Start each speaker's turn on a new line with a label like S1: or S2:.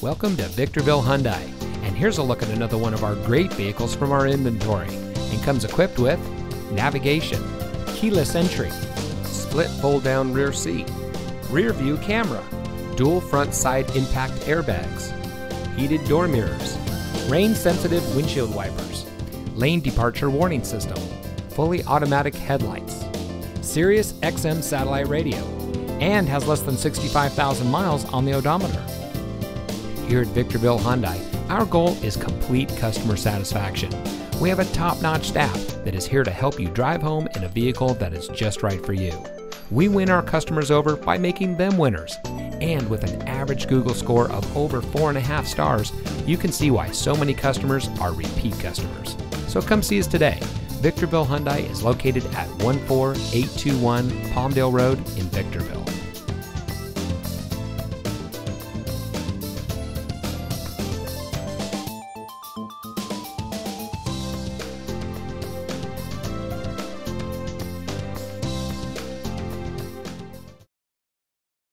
S1: Welcome to Victorville Hyundai, and here's a look at another one of our great vehicles from our inventory. And comes equipped with navigation, keyless entry, split fold down rear seat, rear view camera, dual front side impact airbags, heated door mirrors, rain sensitive windshield wipers, lane departure warning system, fully automatic headlights, Sirius XM satellite radio, and has less than 65,000 miles on the odometer. Here at Victorville Hyundai, our goal is complete customer satisfaction. We have a top notch staff that is here to help you drive home in a vehicle that is just right for you. We win our customers over by making them winners. And with an average Google score of over 4.5 stars, you can see why so many customers are repeat customers. So come see us today. Victorville Hyundai is located at 14821 Palmdale Road in Victorville.